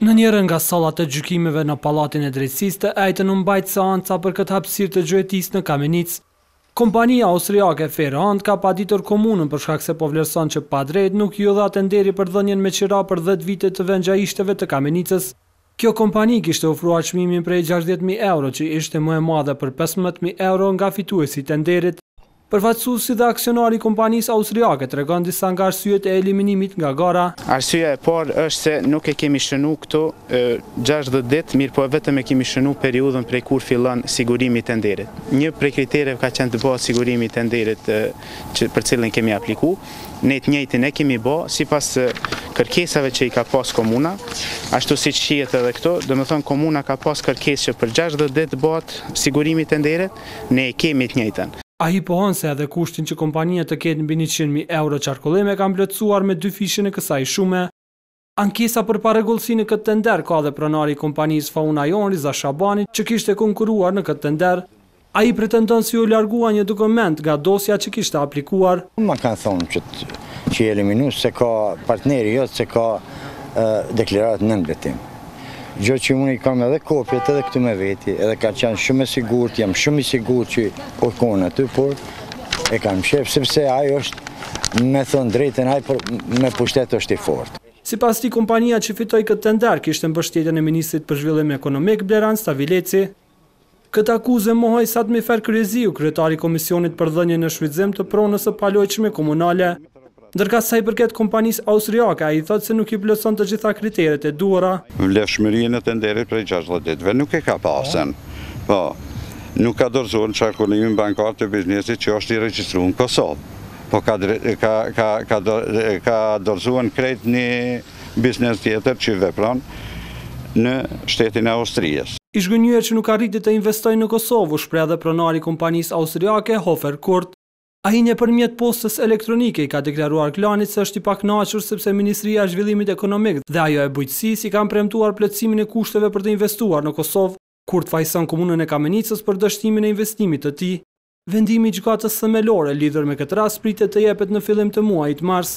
Në njërën nga sallat e gjykimeve në Pallatin e Drejtësisë të enjten u mbajt seanca për këtë hapësirë të gjuetisë në Kamenicë. Kompania austriake Feyerhand ka paditur komunën për shkak se po vlerëson që padrejtë nuk iu dha tenderi për dhënien me qira për dhjetë vite të vendgjuetive të Kamenicës. Kjo kompani kishte ofruar çmimin prej gjashtëdhjetë mijë euro që ishte më e madhe për pesëmbëdhjetë mijë euro nga fituesi i tenderit. Përfaqësuesi dhe aksionari i kompanisë austriake tregon disa nga arsyet e eliminimit nga gara. Arsyeja e parë është se nuk e kemi shënu këtu gjashtëdhjetë ditë, mirëpo vetëm e kemi shënu periudhën prej kur fillon sigurimi i tenderit. Një prej kritereve ka qenë të bëhet sigurimi i tenderit që për cilin kemi apliku. ne të njëjtin e kemi bo, sipas kërkesave që i ka pas komuna, ashtu siç shihet edhe këtu, domethënë komuna ka pas kërkesë që për gjashtëdhjetë ditë të bëhet sigurimi i tenderit, ne e kemi të njëjtën. Ai pohon se edhe kushtin që kompania të ketë mbi njëqind mijë euro qarkullim e kanë plotësuar me dyfishin e kësaj shume. Ankesa për parregullsi në këtë tender ka dhe pronari i kompanisë Fauna Jon, Riza Shabani, që kishte konkurruar në këtë tender. Ai pretendon se iu largua një dokument nga dosja që kishte aplikuar. Ma kanë thonë që je eliminu se ka partneri jot s'e ka deklaratë nën betim. Gjë që unë i kam edhe kopjet edhe këtu me veti, edhe ka qenë shumë e sigurt, jam shumë i sigurt që u konë aty, por E kanë fshef sepse ai është me thon drejtën ai për me pushtet është i fortë. Sipas tij kompania që fitoi këtë tender kishte mbështjetjen e ministrit për Zhvillim Ekonomik, Blerand Stavileci. Këtë akuzë e mohoi Xhadmifer Kryeziu, kryetar i Komisionit për dhënien në shfrytëzim të pronës së paluajtshme komunale. Ndërkaq sa i përket kompanisë austriake, ai thotë se nuk i plotëson të gjitha kriteret e duhura. Vlefshmërinë e tenderit prej gjashtëdhjetë ditëve nuk e ka pasen. Po. Nuk ka dorëzuar qarkullimin bankar të biznesit që është i regjistru në Kosovë. Po ka ka ka ka ka dorëzuar krejt një biznes tjetër që vepron në shtetin e Austrisë. I zhgënjyer që nuk arriti të investojë në Kosovë, u shpreh edhe pronari i kompanisë austriake, Hofer Kurt. Ai nëpërmjet postës elektronike i ka deklaruar Klanit se është i pakënaqur sepse Ministria e Zhvillimit Ekonomik dhe ajo e Bujqësisë i kanë premtuar plotësimin e kushteve për të investuar në Kosovë. Kurt fajëson Komunën e Kamenicës për dështimin e investimit të tij. Vendimi i Gjykatës Themelore lidhur me këtë rast pritet të jepet në fillim të muajit mars.